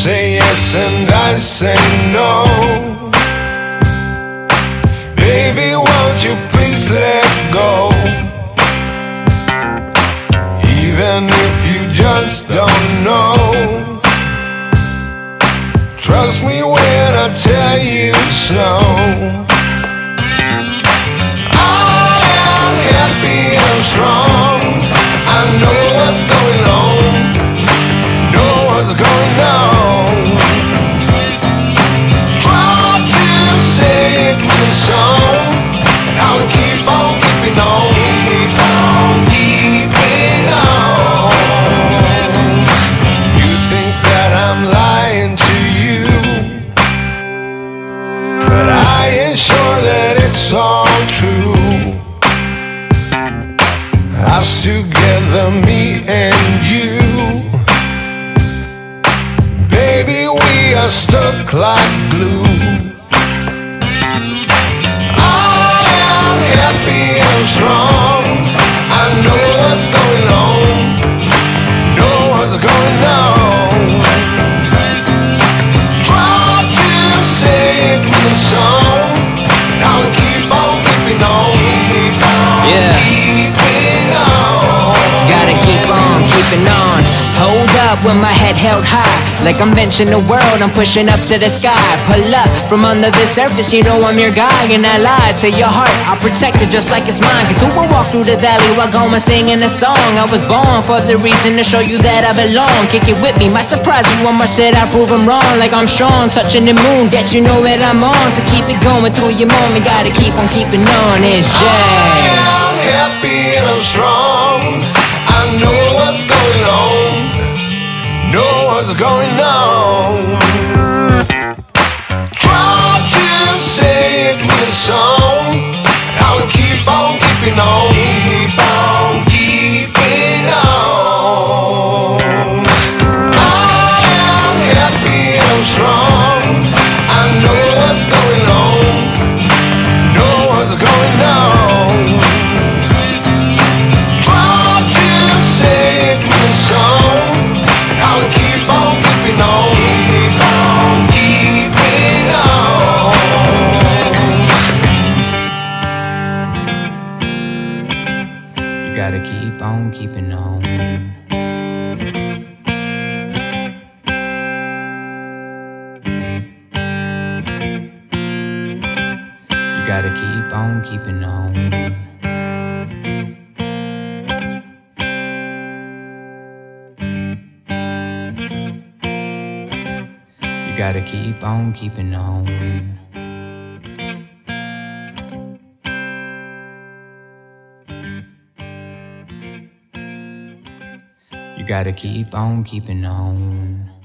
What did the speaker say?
say yes and I say no. Baby, won't you please let go? Even if you just don't know. Trust me when I tell you so. I am happy and strong. It's all true. Us together, me and you. Baby, we are stuck like on. Hold up with my head held high. Like I'm benching the world, I'm pushing up to the sky. Pull up from under the surface, you know I'm your guy. And I lied to your heart, I'll protect it just like it's mine. Cause who will walk through the valley while going singing a song? I was born for the reason to show you that I belong. Kick it with me, might surprise you how much that I prove I'm wrong. Like I'm Sean, touching the moon, get you know that I'm on. So keep it going through your moment, gotta keep on keeping on. It's Jay. I'm happy and I'm strong. Going on. On keeping on. You gotta keep on keeping on. You gotta keep on keeping on. You gotta keep on keeping on.